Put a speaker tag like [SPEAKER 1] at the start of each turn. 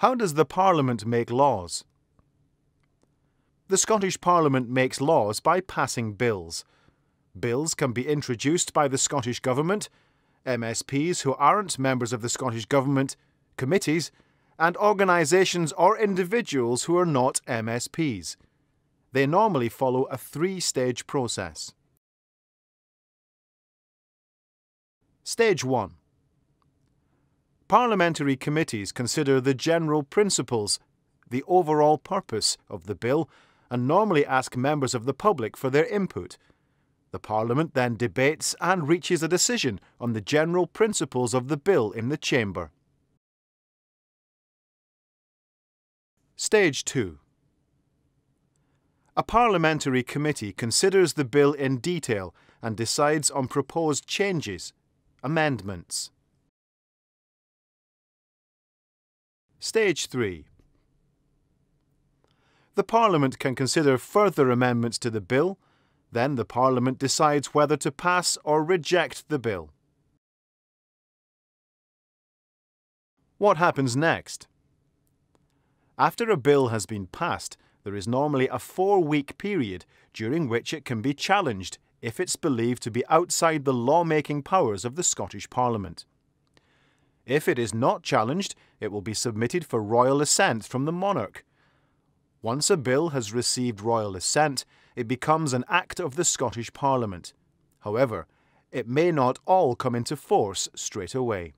[SPEAKER 1] How does the Parliament make laws? The Scottish Parliament makes laws by passing bills. Bills can be introduced by the Scottish Government, MSPs who aren't members of the Scottish Government, committees, and organisations or individuals who are not MSPs. They normally follow a three stage process. Stage 1 Parliamentary committees consider the general principles, the overall purpose of the bill, and normally ask members of the public for their input. The Parliament then debates and reaches a decision on the general principles of the bill in the Chamber. Stage 2 A parliamentary committee considers the bill in detail and decides on proposed changes, amendments. Stage 3 The Parliament can consider further amendments to the bill, then the Parliament decides whether to pass or reject the bill. What happens next? After a bill has been passed, there is normally a four-week period during which it can be challenged if it's believed to be outside the lawmaking powers of the Scottish Parliament. If it is not challenged, it will be submitted for royal assent from the monarch. Once a bill has received royal assent, it becomes an act of the Scottish Parliament. However, it may not all come into force straight away.